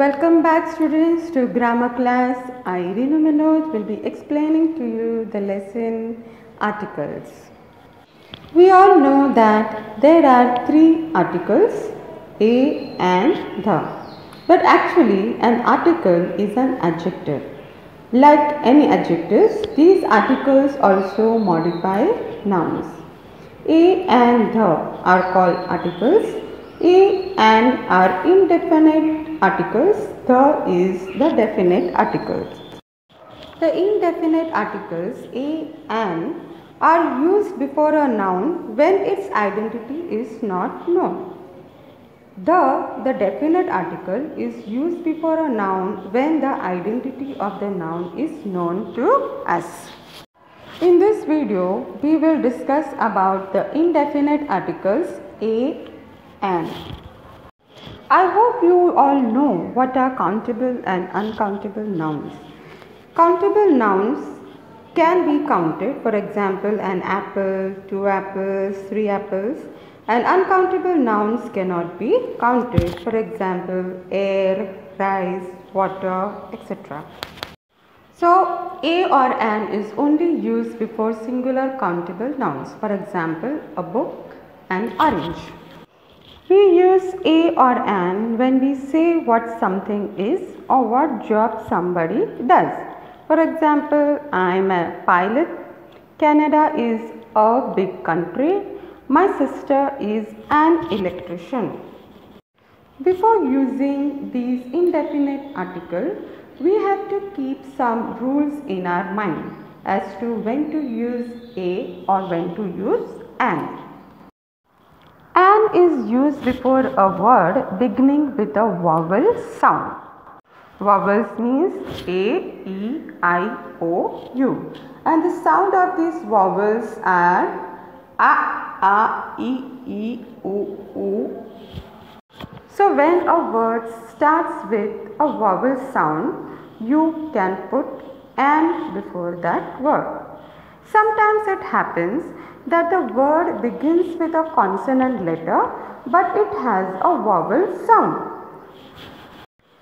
Welcome back students to grammar class. I Rinu Manoj will be explaining to you the lesson articles. We all know that there are three articles a and the. But actually an article is an adjective. Like any adjectives, these articles also modify nouns. A and the are called articles. A and are indefinite articles. The is the definite articles. The indefinite articles a and are used before a noun when its identity is not known. The, the definite article is used before a noun when the identity of the noun is known to us. In this video, we will discuss about the indefinite articles a and. I hope you all know what are countable and uncountable nouns. Countable nouns can be counted, for example, an apple, two apples, three apples. And uncountable nouns cannot be counted, for example, air, rice, water, etc. So, a or an is only used before singular countable nouns, for example, a book and orange. We use a or an when we say what something is or what job somebody does. For example, I am a pilot. Canada is a big country. My sister is an electrician. Before using these indefinite articles, we have to keep some rules in our mind as to when to use a or when to use an. An is used before a word beginning with a vowel sound. Vowels means A, E, I, O, U. And the sound of these vowels are A, A, E, E, U, U. So when a word starts with a vowel sound, you can put an before that word. Sometimes it happens that the word begins with a consonant letter but it has a vowel sound.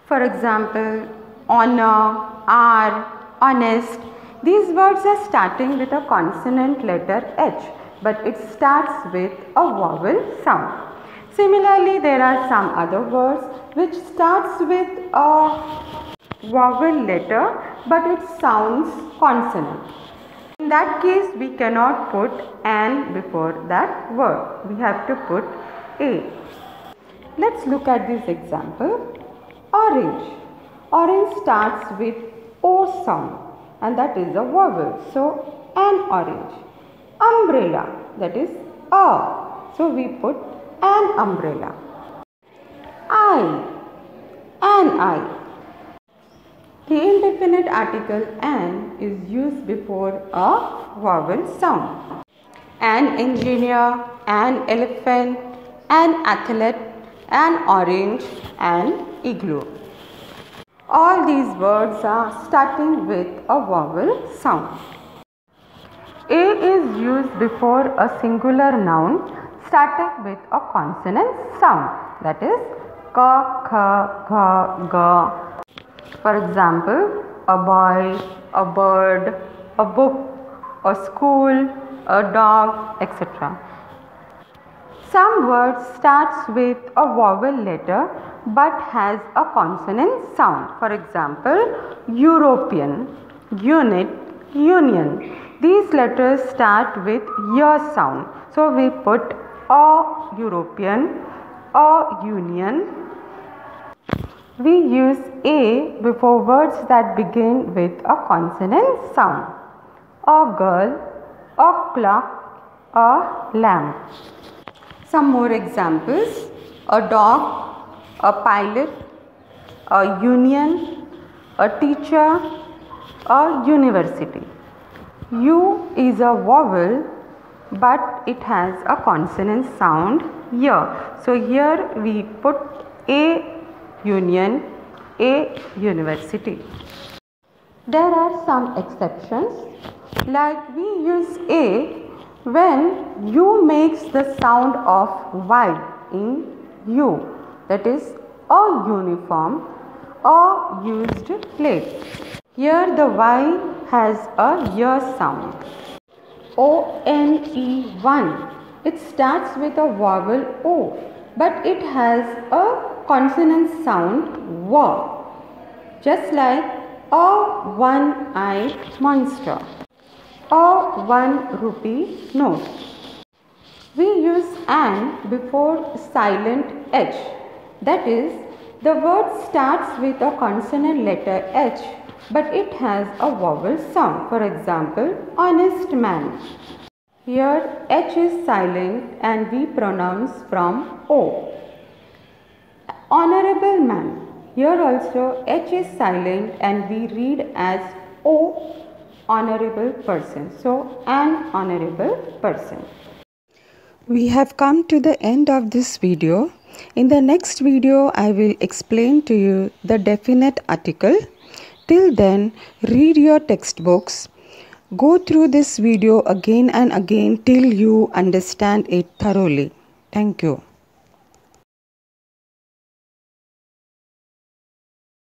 For example, honor, are, honest. These words are starting with a consonant letter H but it starts with a vowel sound. Similarly, there are some other words which starts with a vowel letter but it sounds consonant. In that case, we cannot put an before that word. We have to put a. Let's look at this example. Orange. Orange starts with O sound and that is a vowel. So, an orange. Umbrella that is a. So, we put an umbrella. I. An eye. The indefinite article an is used before a vowel sound. An engineer, an elephant, an athlete, an orange, an igloo. All these words are starting with a vowel sound. A is used before a singular noun starting with a consonant sound that is ka, kha, gha, ga. For example, a boy, a bird, a book, a school, a dog, etc. Some words starts with a vowel letter but has a consonant sound. For example, European, unit, union. These letters start with y sound. So we put a European, a union. We use a before words that begin with a consonant sound. A girl, a clock, a lamp. Some more examples a dog, a pilot, a union, a teacher, a university. U is a vowel but it has a consonant sound here. So here we put a union, a university. There are some exceptions like we use a when u makes the sound of y in u that is a uniform or used place. Here the Y has a Y sound. O-N-E-1. It starts with a vowel O but it has a consonant sound W. Just like a one-eyed monster. A one rupee note. We use an before silent H. That is, the word starts with a consonant letter H but it has a vowel sound. For example, honest man. Here H is silent and we pronounce from O. Honorable man. Here also H is silent and we read as O honorable person. So an honorable person. We have come to the end of this video. In the next video, I will explain to you the definite article. Till then, read your textbooks. Go through this video again and again till you understand it thoroughly. Thank you.